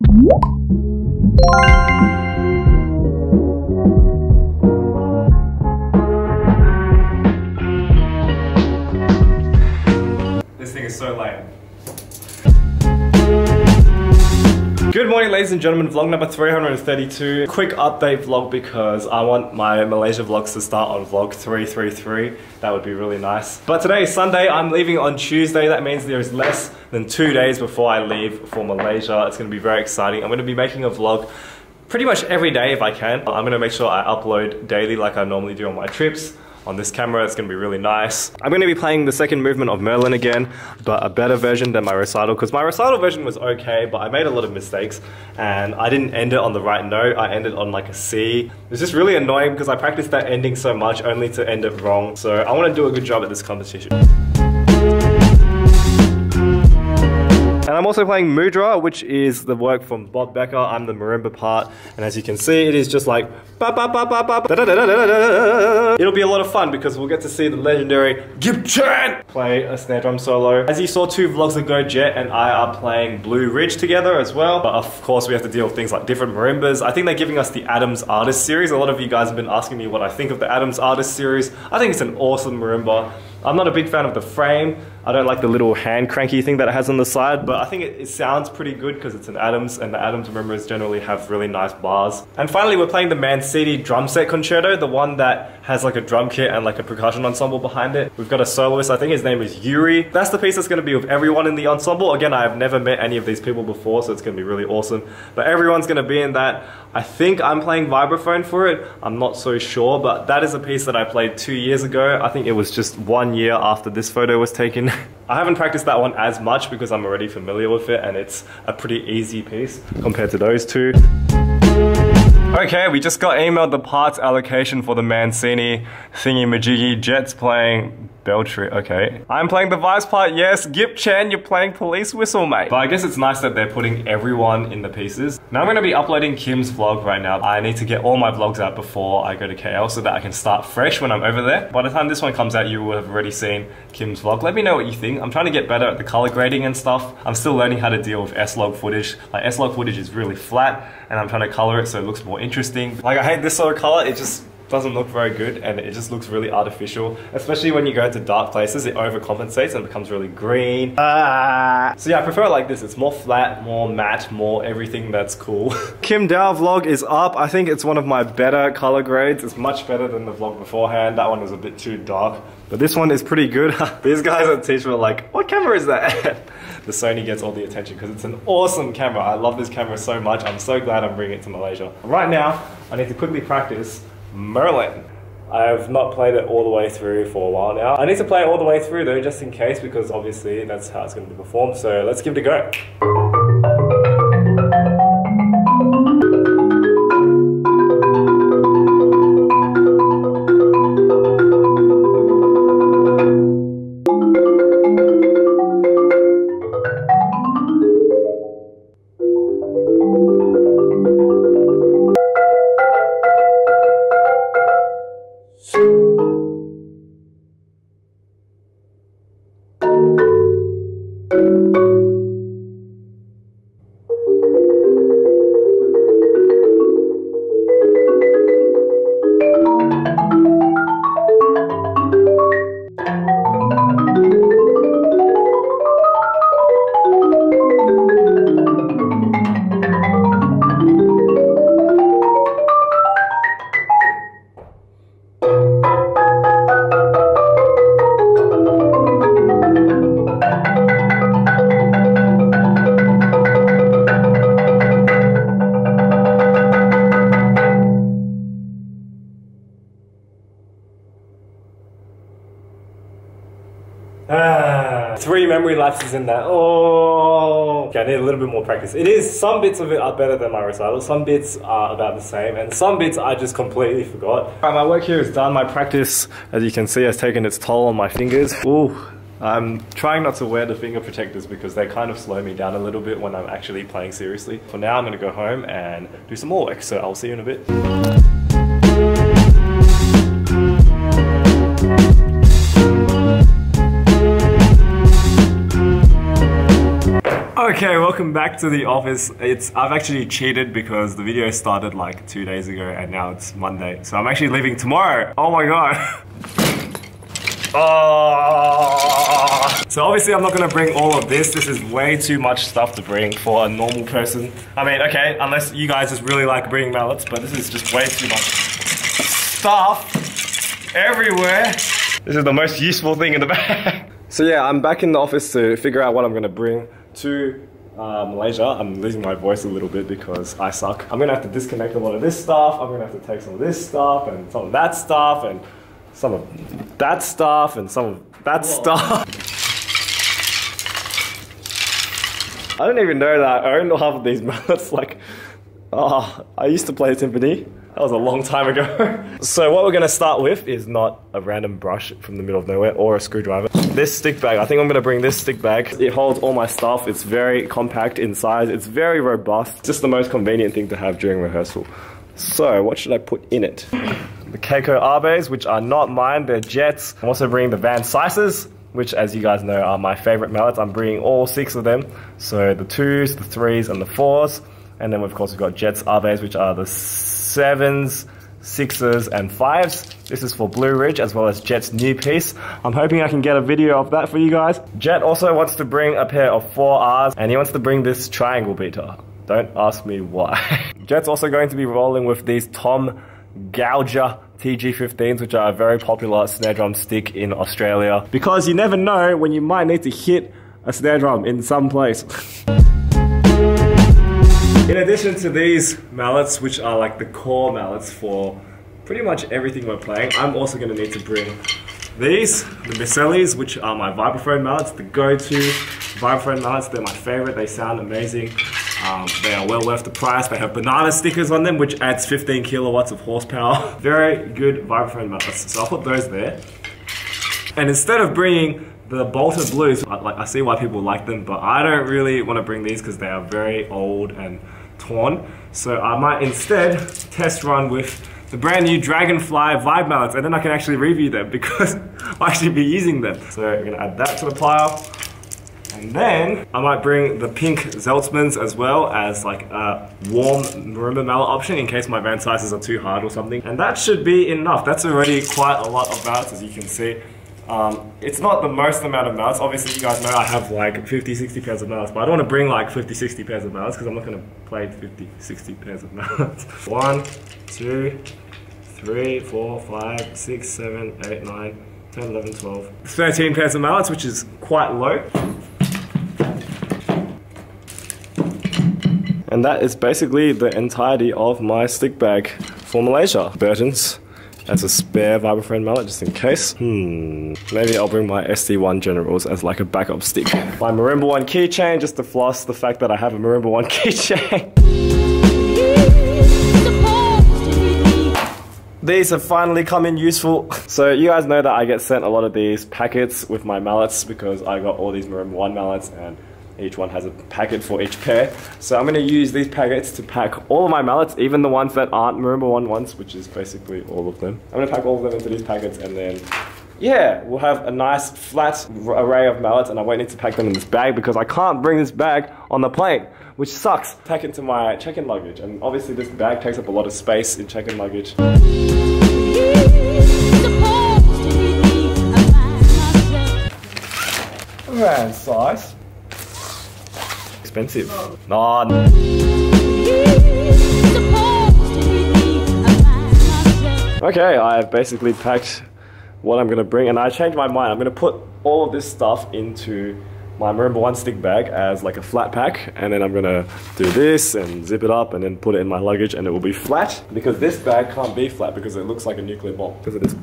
This thing is so lame. Good morning ladies and gentlemen, vlog number 332. Quick update vlog because I want my Malaysia vlogs to start on vlog 333. That would be really nice. But today is Sunday, I'm leaving on Tuesday. That means there is less than two days before I leave for Malaysia. It's gonna be very exciting. I'm gonna be making a vlog pretty much every day if I can. I'm gonna make sure I upload daily like I normally do on my trips on this camera. It's gonna be really nice. I'm gonna be playing the second movement of Merlin again, but a better version than my recital, because my recital version was okay, but I made a lot of mistakes, and I didn't end it on the right note. I ended on like a C. It's just really annoying because I practiced that ending so much only to end it wrong. So I wanna do a good job at this competition. And I'm also playing Mudra, which is the work from Bob Becker. I'm the marimba part. And as you can see, it is just like. It'll be a lot of fun because we'll get to see the legendary Gib Chan play a snare drum solo. As you saw two vlogs ago, Jet and I are playing Blue Ridge together as well. But of course, we have to deal with things like different marimbas. I think they're giving us the Adams Artist series. A lot of you guys have been asking me what I think of the Adams Artist series. I think it's an awesome marimba. I'm not a big fan of the frame. I don't like the little hand cranky thing that it has on the side, but I think it, it sounds pretty good because it's an Adams, and the Adams marimbas generally have really nice bars. And finally, we're playing the Mancini drum set concerto, the one that has like a drum kit and like a percussion ensemble behind it. We've got a soloist, I think his name is Yuri. That's the piece that's going to be with everyone in the ensemble. Again, I have never met any of these people before, so it's going to be really awesome. But everyone's going to be in that. I think I'm playing vibraphone for it. I'm not so sure, but that is a piece that I played two years ago. I think it was just one year after this photo was taken. I haven't practiced that one as much because I'm already familiar with it and it's a pretty easy piece compared to those two. Okay, we just got emailed the parts allocation for the Mancini thingy majiggy Jets playing Okay. I'm playing the vice part, yes. Gip Chan, you're playing police whistle, mate. But I guess it's nice that they're putting everyone in the pieces. Now I'm gonna be uploading Kim's vlog right now. I need to get all my vlogs out before I go to KL so that I can start fresh when I'm over there. By the time this one comes out, you will have already seen Kim's vlog. Let me know what you think. I'm trying to get better at the color grading and stuff. I'm still learning how to deal with S-Log footage. Like S-Log footage is really flat and I'm trying to color it so it looks more interesting. Like I hate this sort of color, it just doesn't look very good and it just looks really artificial. Especially when you go to dark places, it overcompensates and becomes really green. Ah. So yeah, I prefer it like this. It's more flat, more matte, more everything that's cool. Kim Dao vlog is up. I think it's one of my better color grades. It's much better than the vlog beforehand. That one was a bit too dark. But this one is pretty good. These guys at Teach were like, what camera is that? the Sony gets all the attention because it's an awesome camera. I love this camera so much. I'm so glad I'm bringing it to Malaysia. Right now, I need to quickly practice Merlin. I have not played it all the way through for a while now. I need to play it all the way through though, just in case, because obviously that's how it's going to be performed. So let's give it a go. Ah, three memory lapses in that. Oh, okay, I need a little bit more practice. It is, some bits of it are better than my recital, some bits are about the same, and some bits I just completely forgot. Right, my work here is done. My practice, as you can see, has taken its toll on my fingers. Ooh. I'm trying not to wear the finger protectors because they kind of slow me down a little bit when I'm actually playing seriously. For now, I'm gonna go home and do some more work, so I'll see you in a bit. Okay, welcome back to the office. It's I've actually cheated because the video started like two days ago and now it's Monday. So I'm actually leaving tomorrow. Oh my god. Oh. So obviously I'm not gonna bring all of this. This is way too much stuff to bring for a normal person. I mean, okay, unless you guys just really like bringing mallets, but this is just way too much stuff everywhere. This is the most useful thing in the bag. So yeah, I'm back in the office to figure out what I'm gonna bring to uh, Malaysia. I'm losing my voice a little bit because I suck. I'm gonna have to disconnect a lot of this stuff. I'm gonna have to take some of this stuff and some of that stuff and some of that stuff and some of that Whoa. stuff. I don't even know that I own half of these mallets. Like, oh, I used to play timpani. That was a long time ago. so what we're gonna start with is not a random brush from the middle of nowhere or a screwdriver. This stick bag, I think I'm gonna bring this stick bag. It holds all my stuff. It's very compact in size. It's very robust. It's just the most convenient thing to have during rehearsal. So what should I put in it? The Keiko Abes, which are not mine, they're Jets. I'm also bringing the Van Sices, which as you guys know are my favorite mallets. I'm bringing all six of them. So the twos, the threes, and the fours. And then of course we've got Jets Abes, which are the sevens, sixes, and fives. This is for Blue Ridge as well as Jet's new piece. I'm hoping I can get a video of that for you guys. Jet also wants to bring a pair of 4Rs and he wants to bring this triangle beater. Don't ask me why. Jet's also going to be rolling with these Tom Gauger TG15s, which are a very popular snare drum stick in Australia. Because you never know when you might need to hit a snare drum in some place. In addition to these mallets, which are like the core mallets for pretty much everything we're playing, I'm also going to need to bring these, the Miceli's, which are my vibraphone mallets, the go-to vibraphone mallets. They're my favorite. They sound amazing. Um, they are well worth the price. They have banana stickers on them, which adds 15 kilowatts of horsepower. Very good vibraphone mallets. So I'll put those there. And instead of bringing the bolted blues, I, like, I see why people like them, but I don't really want to bring these because they are very old and torn. So I might instead test run with the brand new Dragonfly Vibe Mallets and then I can actually review them because I'll actually be using them. So I'm gonna add that to the pile. And then I might bring the pink Zeltsmans as well as like a warm marimba mallet option in case my Van Sices are too hard or something. And that should be enough. That's already quite a lot of mallets as you can see. Um, it's not the most amount of mallets. Obviously, you guys know I have like 50, 60 pairs of mallets, but I don't want to bring like 50, 60 pairs of mallets because I'm not going to play 50, 60 pairs of mallets. One, two, three, four, five, six, seven, eight, nine, 10, 11, 12, 13 pairs of mallets, which is quite low. And that is basically the entirety of my stick bag for Malaysia. Burton's as a spare vibraphone mallet just in case. Hmm, maybe I'll bring my SD1 Generals as like a backup stick. My Marimba 1 keychain just to floss the fact that I have a Marimba 1 keychain. These have finally come in useful. So you guys know that I get sent a lot of these packets with my mallets because I got all these Marimba 1 mallets and each one has a packet for each pair. So I'm gonna use these packets to pack all of my mallets, even the ones that aren't Marimba 1 ones, which is basically all of them. I'm gonna pack all of them into these packets and then yeah, we'll have a nice flat array of mallets and I won't need to pack them in this bag because I can't bring this bag on the plane, which sucks. Pack into my check-in luggage and obviously this bag takes up a lot of space in check-in luggage. Man, size expensive. Okay, I've basically packed what I'm gonna bring and I changed my mind. I'm gonna put all of this stuff into my Marimba One stick bag as like a flat pack and then I'm gonna do this and zip it up and then put it in my luggage and it will be flat because this bag can't be flat because it looks like a nuclear bomb because of this,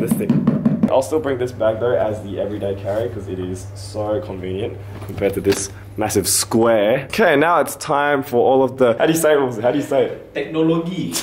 this thing. I'll still bring this bag though as the everyday carry because it is so convenient compared to this massive square. Okay, now it's time for all of the, how do you say it? How do you say it? Technology.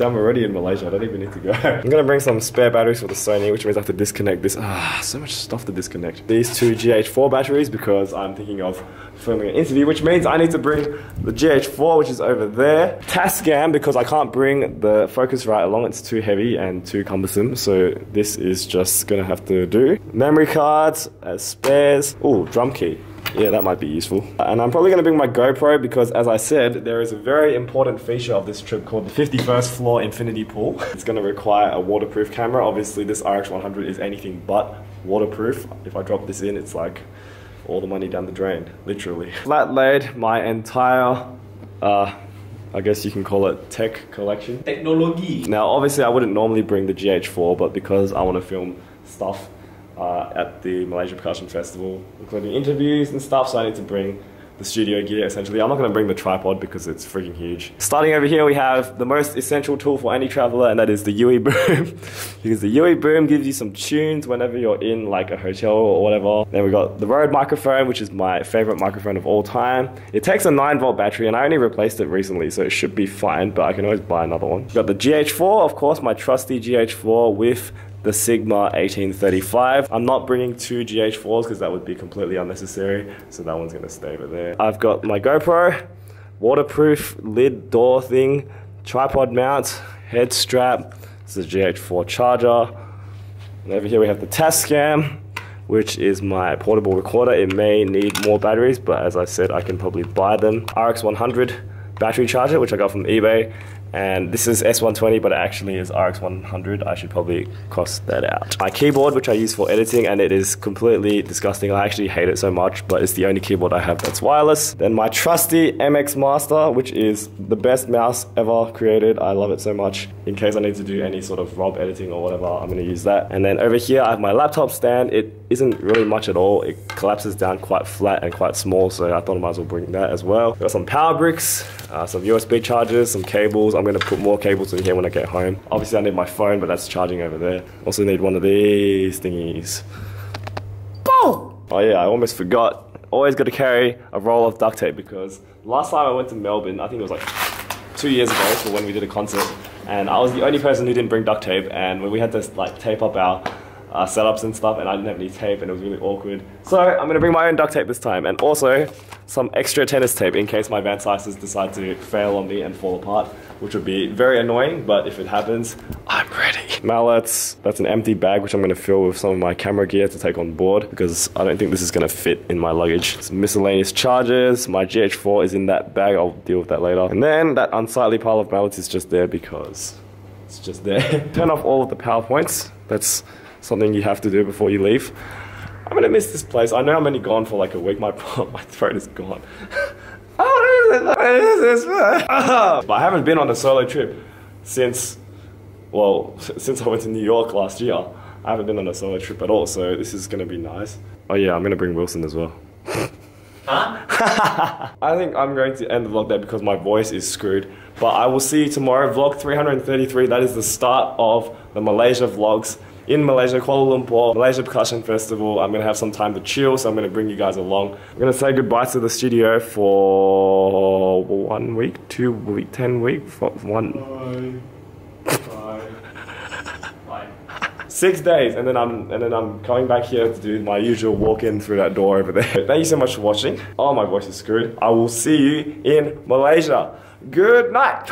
See, I'm already in Malaysia. I don't even need to go. I'm gonna bring some spare batteries for the Sony, which means I have to disconnect this. Ah, so much stuff to disconnect. These two GH4 batteries because I'm thinking of filming an interview, which means I need to bring the GH4, which is over there. Tascam because I can't bring the Focusrite along. It's too heavy and too cumbersome. So this is just gonna have to do. Memory cards as spares. Oh, drum key. Yeah, that might be useful. And I'm probably gonna bring my GoPro because as I said, there is a very important feature of this trip called the 51st floor infinity pool. It's gonna require a waterproof camera. Obviously this RX100 is anything but waterproof. If I drop this in, it's like all the money down the drain, literally. Flat laid my entire, uh, I guess you can call it tech collection. Technology. Now, obviously, I wouldn't normally bring the GH4, but because I want to film stuff uh, at the Malaysia Percussion Festival, including interviews and stuff, so I need to bring the studio gear essentially. I'm not going to bring the tripod because it's freaking huge. Starting over here we have the most essential tool for any traveler and that is the UE boom. because the UE boom gives you some tunes whenever you're in like a hotel or whatever. Then we got the Rode microphone which is my favorite microphone of all time. It takes a 9 volt battery and I only replaced it recently so it should be fine but I can always buy another one. Got the GH4 of course my trusty GH4 with the Sigma 1835. I'm not bringing two GH4s because that would be completely unnecessary, so that one's gonna stay over there. I've got my GoPro, waterproof lid door thing, tripod mount, head strap, this is a GH4 charger. And over here we have the Tascam, which is my portable recorder. It may need more batteries, but as I said, I can probably buy them. RX100 battery charger, which I got from eBay and this is S120 but it actually is RX100 I should probably cross that out. My keyboard which I use for editing and it is completely disgusting. I actually hate it so much but it's the only keyboard I have that's wireless. Then my trusty MX Master which is the best mouse ever created. I love it so much. In case I need to do any sort of ROB editing or whatever I'm gonna use that. And then over here I have my laptop stand. It isn't really much at all. It collapses down quite flat and quite small so I thought I might as well bring that as well. Got some power bricks uh, some USB chargers some cables I'm gonna put more cables in here when I get home. Obviously I need my phone, but that's charging over there. Also need one of these thingies. Boom! Oh yeah, I almost forgot. Always gotta carry a roll of duct tape because last time I went to Melbourne, I think it was like two years ago for when we did a concert, and I was the only person who didn't bring duct tape, and when we had to like tape up our uh, setups and stuff, and I didn't have any tape, and it was really awkward. So I'm gonna bring my own duct tape this time, and also some extra tennis tape in case my Van Sices decide to fail on me and fall apart, which would be very annoying, but if it happens, I'm ready. Mallets, that's an empty bag which I'm gonna fill with some of my camera gear to take on board because I don't think this is gonna fit in my luggage. Some miscellaneous chargers, my GH4 is in that bag, I'll deal with that later. And then that unsightly pile of mallets is just there because it's just there. Turn off all of the PowerPoints. That's something you have to do before you leave. I'm gonna miss this place. I know I'm only gone for like a week. My my throat is gone. oh, but I haven't been on a solo trip since, well, since I went to New York last year. I haven't been on a solo trip at all, so this is gonna be nice. Oh yeah, I'm gonna bring Wilson as well. Huh? I think I'm going to end the vlog there because my voice is screwed. But I will see you tomorrow, vlog 333. That is the start of the Malaysia vlogs in Malaysia, Kuala Lumpur, Malaysia Percussion Festival. I'm gonna have some time to chill, so I'm gonna bring you guys along. I'm gonna say goodbye to the studio for one week, two week, ten week, one. Six days, and then I'm and then I'm coming back here to do my usual walk-in through that door over there. Thank you so much for watching. Oh, my voice is screwed. I will see you in Malaysia. Good night.